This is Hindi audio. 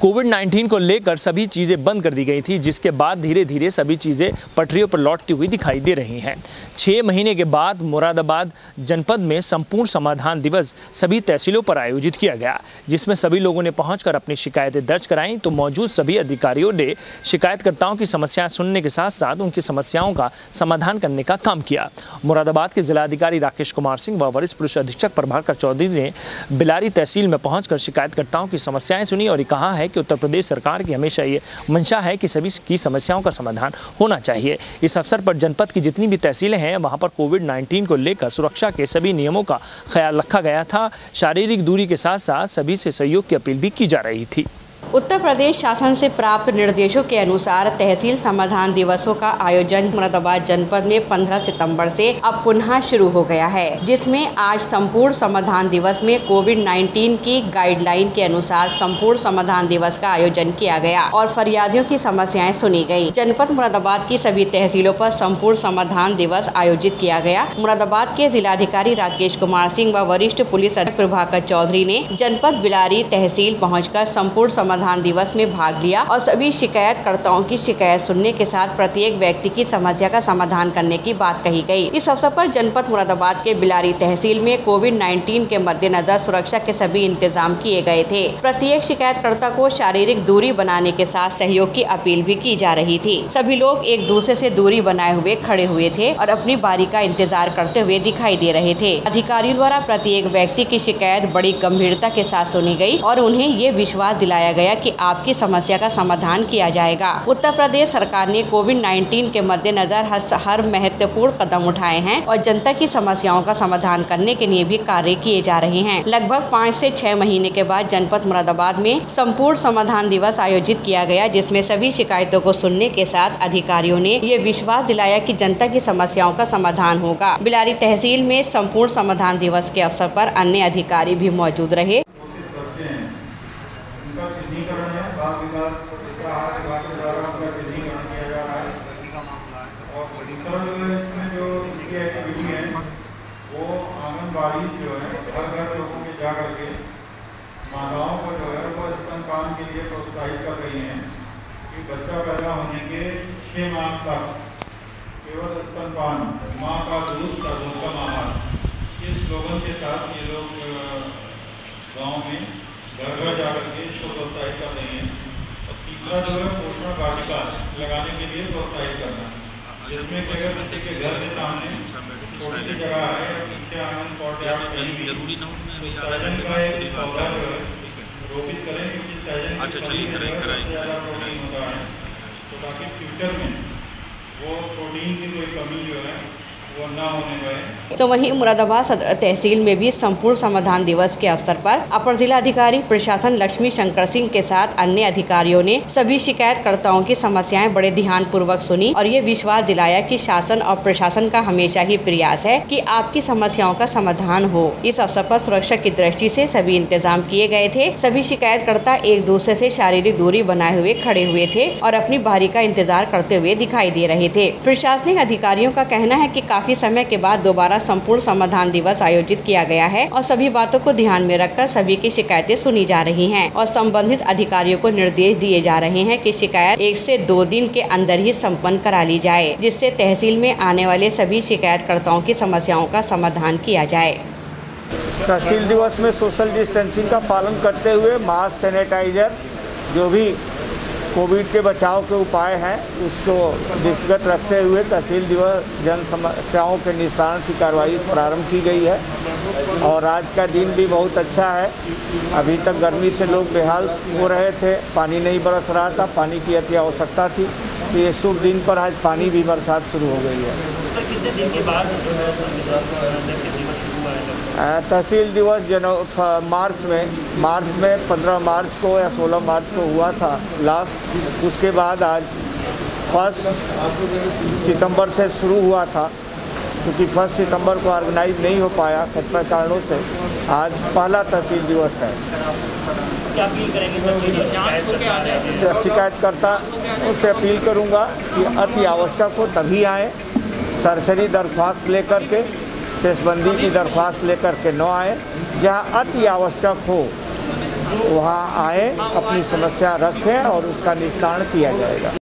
कोविड 19 को लेकर सभी चीज़ें बंद कर दी गई थी, जिसके बाद धीरे धीरे सभी चीज़ें पटरियों पर लौटती हुई दिखाई दे रही हैं। छः महीने के बाद मुरादाबाद जनपद में संपूर्ण समाधान दिवस सभी तहसीलों पर आयोजित किया गया, जिसमें सभी लोगों ने पहुंचकर अपनी शिकायतें दर्ज कराईं। तो मौजूद सभी अधिकारियों ने शिकायतकर्ताओं की समस्याएँ सुनने के साथ साथ उनकी समस्याओं का समाधान करने का काम किया। मुरादाबाद के जिलाधिकारी राकेश कुमार सिंह व वरिष्ठ पुलिस अधीक्षक प्रभाकर चौधरी ने बिलारी तहसील में पहुंचकर शिकायतकर्ताओं की समस्याएँ सुनी और कहा है कि उत्तर प्रदेश सरकार की हमेशा ये मंशा है कि सभी की समस्याओं का समाधान होना चाहिए। इस अवसर पर जनपद की जितनी भी तहसीलें हैं, वहाँ पर कोविड 19 को लेकर सुरक्षा के सभी नियमों का ख्याल रखा गया था। शारीरिक दूरी के साथ साथ सभी से सहयोग की अपील भी की जा रही थी। उत्तर प्रदेश शासन से प्राप्त निर्देशों के अनुसार तहसील समाधान दिवसों का आयोजन मुरादाबाद जनपद में 15 सितंबर से अब पुनः शुरू हो गया है, जिसमें आज संपूर्ण समाधान दिवस में कोविड 19 की गाइडलाइन के अनुसार संपूर्ण समाधान दिवस का आयोजन किया गया और फरियादियों की समस्याएँ सुनी गई जनपद मुरादाबाद की सभी तहसीलों पर संपूर्ण समाधान दिवस आयोजित किया गया। मुरादाबाद के जिलाधिकारी राकेश कुमार सिंह व वरिष्ठ पुलिस अधीक्षक प्रभाकर चौधरी ने जनपद बिलारी तहसील पहुँच संपूर्ण समाधान दिवस में भाग लिया और सभी शिकायतकर्ताओं की शिकायत सुनने के साथ प्रत्येक व्यक्ति की समस्या का समाधान करने की बात कही गई। इस अवसर पर जनपद मुरादाबाद के बिलारी तहसील में कोविड 19 के मद्देनजर सुरक्षा के सभी इंतज़ाम किए गए थे। प्रत्येक शिकायतकर्ता को शारीरिक दूरी बनाने के साथ सहयोग की अपील भी की जा रही थी। सभी लोग एक दूसरे से दूरी बनाए हुए खड़े हुए थे और अपनी बारी का इंतज़ार करते हुए दिखाई दे रहे थे। अधिकारियों द्वारा प्रत्येक व्यक्ति की शिकायत बड़ी गंभीरता के साथ सुनी गई और उन्हें ये विश्वास दिलाया गया कि आपकी समस्या का समाधान किया जाएगा। उत्तर प्रदेश सरकार ने कोविड 19 के मद्देनजर हर हर महत्वपूर्ण कदम उठाए हैं और जनता की समस्याओं का समाधान करने के लिए भी कार्य किए जा रहे हैं। लगभग पाँच से छह महीने के बाद जनपद मुरादाबाद में संपूर्ण समाधान दिवस आयोजित किया गया, जिसमें सभी शिकायतों को सुनने के साथ अधिकारियों ने ये विश्वास दिलाया की जनता की समस्याओं का समाधान होगा। बिलारी तहसील में संपूर्ण समाधान दिवस के अवसर पर अन्य अधिकारी भी मौजूद रहे उनका चिन्हीकरण है बाल विकास विभाग के द्वारा उनका चिन्हीकरण किया जा रहा है और दूसरा जो है, इसमें जो इनकी एक्टिविटी है, वो आंगनबाड़ी जो है, हर घर लोगों के जा करके माताओं को जो है, वो स्तनपान के लिए प्रोत्साहित कर रही हैं कि बच्चा पैदा होने के छः माह तक केवल स्तनपान माँ का दूध सर्वोत्तम आहार इस स्लोगन के साथ ये लोग गाँव में घर घर जाकर के इसको प्रोत्साहित कर रही हैं। और तीसरा जो है, पोषण वाटिका लगाने के लिए प्रोत्साहित करना। जिसमें कि अगर किसी के घर के सामने छोटी सी जगह है पीछे आँगन पौध या कहीं भी सहजन का एक पौधा जो है रोपित करें क्योंकि सहजन अच्छा चलिए ज़्यादा प्रोटीन होता है। तो ताकि फ्यूचर में वो प्रोटीन की कोई कमी जो है तो वहीं मुरादाबाद सदर तहसील में भी संपूर्ण समाधान दिवस के अवसर पर अपर जिला अधिकारी प्रशासन लक्ष्मी शंकर सिंह के साथ अन्य अधिकारियों ने सभी शिकायतकर्ताओं की समस्याएँ बड़े ध्यान पूर्वक सुनी और ये विश्वास दिलाया कि शासन और प्रशासन का हमेशा ही प्रयास है कि आपकी समस्याओं का समाधान हो। इस अवसर पर सुरक्षा की दृष्टि से सभी इंतज़ाम किए गए थे। सभी शिकायतकर्ता एक दूसरे से शारीरिक दूरी बनाए हुए खड़े हुए थे और अपनी बारी का इंतज़ार करते हुए दिखाई दे रहे थे। प्रशासनिक अधिकारियों का कहना है की काफ़ी समय के बाद दोबारा संपूर्ण समाधान दिवस आयोजित किया गया है और सभी बातों को ध्यान में रखकर सभी की शिकायतें सुनी जा रही हैं और संबंधित अधिकारियों को निर्देश दिए जा रहे हैं कि शिकायत एक से दो दिन के अंदर ही संपन्न करा ली जाए, जिससे तहसील में आने वाले सभी शिकायतकर्ताओं की समस्याओं का समाधान किया जाए। तहसील दिवस में सोशल डिस्टेंसिंग का पालन करते हुए मास्क सैनिटाइजर, जो भी कोविड के बचाव के उपाय हैं उसको दृष्टिगत रखते हुए तहसील दिवस जन समस्याओं के निस्तारण की कार्रवाई प्रारंभ की गई है। और आज का दिन भी बहुत अच्छा है। अभी तक गर्मी से लोग बेहाल हो रहे थे, पानी नहीं बरस रहा था, पानी की अति आवश्यकता थी। तो ये शुभ दिन पर आज पानी भी बरसात शुरू हो गई है। तहसील दिवस जनो मार्च में मार्च में 15 मार्च को या 16 मार्च को हुआ था लास्ट उसके बाद आज फ़र्स्ट सितंबर से शुरू हुआ था, क्योंकि फ़र्स्ट सितंबर को ऑर्गेनाइज नहीं हो पाया कतिपय कारणों से। आज पहला तहसील दिवस है। शिकायतकर्ता उनसे अपील करूँगा कि अति आवश्यक हो तभी आए। सरसरी दरख्वास्त लेकर के पेशबंदी की दरख्वास्त लेकर के न आए, जहाँ अति आवश्यक हो, वहाँ आए, अपनी समस्या रखें और उसका निस्तारण किया जाएगा।